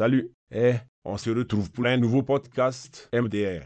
Salut. Eh, on se retrouve pour un nouveau podcast MDR.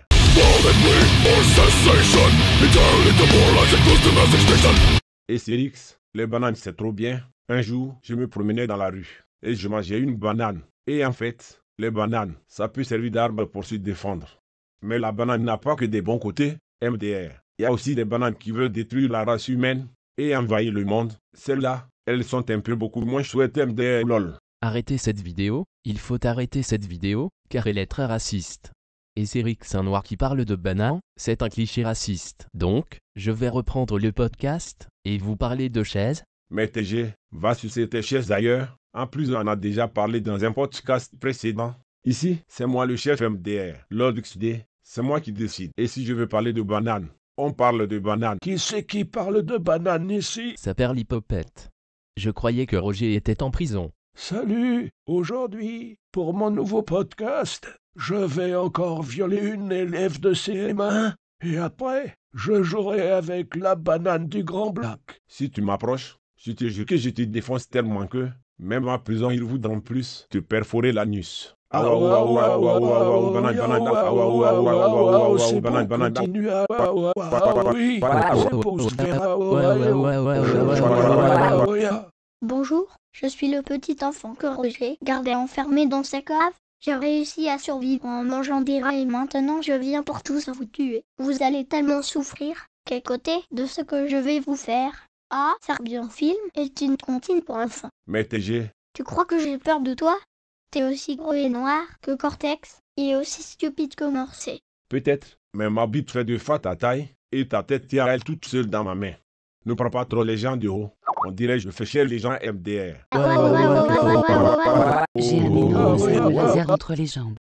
Et c'est Rix, les bananes c'est trop bien. Un jour, je me promenais dans la rue et je mangeais une banane. Et en fait, les bananes, ça peut servir d'arme pour se défendre. Mais la banane n'a pas que des bons côtés, MDR. Il y a aussi des bananes qui veulent détruire la race humaine et envahir le monde. Celles-là, elles sont un peu beaucoup moins chouettes MDR lol. Arrêtez cette vidéo, il faut arrêter cette vidéo, car elle est très raciste. Et c'est Rix un noir qui parle de banane, c'est un cliché raciste. Donc, je vais reprendre le podcast, et vous parler de chaises. Mais TG, va sur tes chaises d'ailleurs. En plus, on en a déjà parlé dans un podcast précédent. Ici, c'est moi le chef MDR, Lord XD. C'est moi qui décide. Et si je veux parler de banane, on parle de banane. Qui c'est qui parle de banane ici? Ça perd l'hypopète. Je croyais que Roger était en prison. Salut Aujourd'hui, pour mon nouveau podcast, je vais encore violer une élève de CM1 et après, je jouerai avec la banane du Grand Black. Si tu m'approches, je te jure que je te défonce tellement que, même en prison, ils voudront plus te perforer l'anus. Ah, ah. Bonjour, je suis le petit enfant que Roger gardait enfermé dans sa cave. J'ai réussi à survivre en mangeant des rats et maintenant je viens pour tous vous tuer. Vous allez tellement souffrir qu'à côté de ce que je vais vous faire, Ah, Serbian Film est une comptine pour enfants. Mais TG, Tu crois que j'ai peur de toi? T'es aussi gros et noir que Cortex et aussi stupide que Morcé. peut-être, mais ma bite fait deux fois ta taille et ta tête tient elle toute seule dans ma main. Ne prends pas trop les gens de haut. On dirait je fais cher les gens MDR. J'ai un énorme laser entre les jambes.